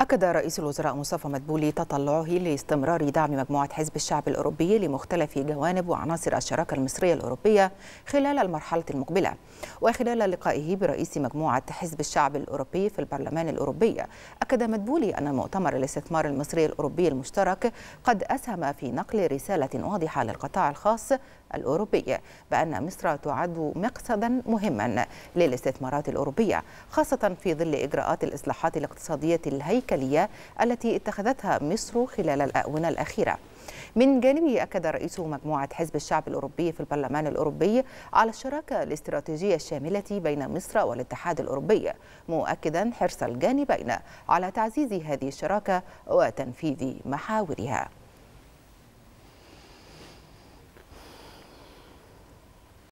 أكد رئيس الوزراء مصطفى مدبولي تطلعه لاستمرار دعم مجموعة حزب الشعب الأوروبي لمختلف جوانب وعناصر الشراكة المصرية الأوروبية خلال المرحلة المقبلة. وخلال لقائه برئيس مجموعة حزب الشعب الأوروبي في البرلمان الأوروبي أكد مدبولي أن مؤتمر الاستثمار المصري الأوروبي المشترك قد أسهم في نقل رسالة واضحة للقطاع الخاص الأوروبي بأن مصر تعد مقصدا مهما للاستثمارات الأوروبية خاصة في ظل إجراءات الإصلاحات الاقتصادية الهيكلية التي اتخذتها مصر خلال الآونة الأخيرة. من جانبه أكد رئيس مجموعة حزب الشعب الأوروبي في البرلمان الأوروبي على الشراكة الاستراتيجية الشاملة بين مصر والاتحاد الأوروبي مؤكدا حرص الجانبين على تعزيز هذه الشراكة وتنفيذ محاورها.